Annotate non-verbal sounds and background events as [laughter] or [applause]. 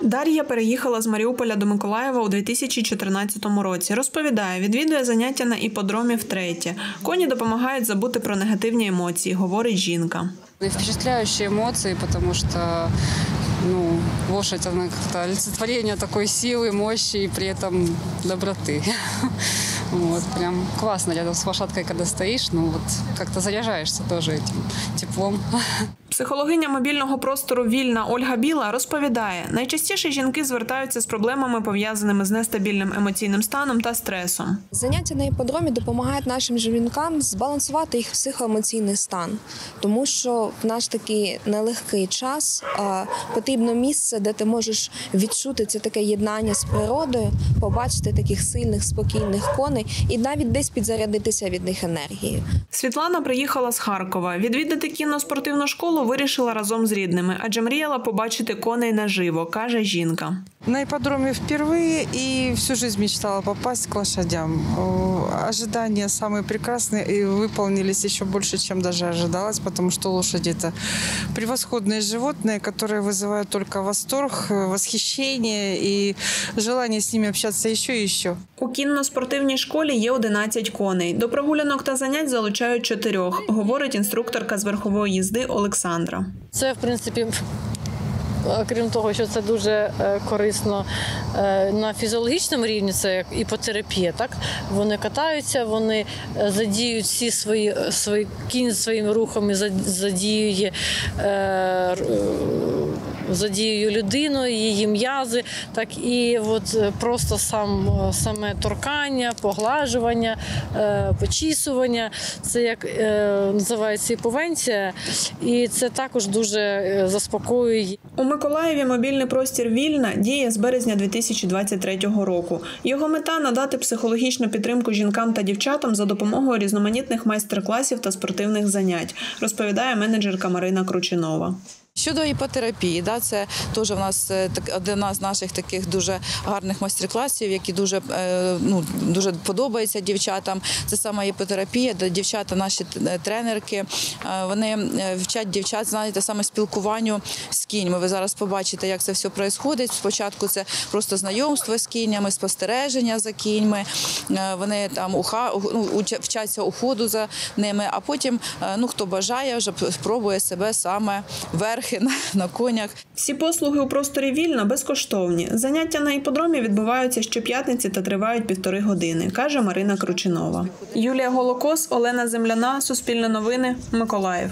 Дар'я переїхала з Маріуполя до Миколаєва у 2014 році. Розповідає, відвідує заняття на іподромі втретє. Коні допомагають забути про негативні емоції, говорить жінка. И впечатляющие эмоции, потому что ну, лошадь, она как-то олицетворение такой силы, мощи и при этом доброты. [laughs] Вот, прям классно рядом с лошадкой, когда стоишь, ну вот как-то заряжаешься тоже этим теплом. [laughs] Психологиня мобільного простору Вільна Ольга Біла розповідає, найчастіше жінки звертаються з проблемами, пов'язаними з нестабільним емоційним станом та стресом. Заняття на іпподромі допомагають нашим жінкам збалансувати їх психоемоційний стан, тому що в наш такий нелегкий час потрібно місце, де ти можеш відчути це таке єднання з природою, побачити таких сильних, спокійних коней і навіть десь підзарядитися від них енергією. Світлана приїхала з Харкова. Відвідати кінно-спортивну школу вирішила разом з рідними, адже мріяла побачити коней наживо, каже жінка. На ипподроме впервые и всю жизнь мечтала попасть к лошадям. О, Ожидания самые прекрасные и выполнились еще больше, чем даже ожидалось, потому что лошади это превосходные животные, которые вызывают только восторг, э, восхищение и желание с ними общаться еще и еще. У кінно-спортивній школі є 11 коней. До прогулянок та занять залучають чотирьох, говорить інструкторка з верхової їзди Олександра. Це, в принципі, крім того, що це дуже е, корисно е, на фізіологічному рівні, це як іпотерапія. Так вони катаються, вони е, задіють всі свої е, свої кінь своїми рухами, зад- задіює. е, е, Задіює людину, її м'язи, так і от е, просто сам е, саме торкання, поглажування, е, почісування. Це як е, називається іповенція, і це також дуже е, заспокоює. Миколаєві мобільний простір Вільна діє з березня 2023 року. Його мета надати психологічну підтримку жінкам та дівчатам за допомогою різноманітних майстер-класів та спортивних занять, розповідає менеджерка Марина Кручинова. Щодо іпотерапії, да, це теж в нас е, одна з наших таких дуже гарних майстер-класів, які дуже е, ну дуже подобаються дівчатам. Це саме іпотерапія, де дівчата, наші е, тренерки, вони вчать дівчат, знаєте, саме спілкуванню з кіньми. Ви зараз побачите, як це все відбувається. Спочатку це просто знайомство з кіньми, спостереження за кіньми. Вони там уха ну, вчаться уходу за ними, а потім, ну хто бажає, вже спробує себе саме верхи на, на конях. Всі послуги у просторі вільно безкоштовні. Заняття на іподромі відбуваються щоп'ятниці та тривають півтори години, каже Марина Кручинова. Юлія Голокос, Олена Земляна, Суспільне новини, Миколаїв.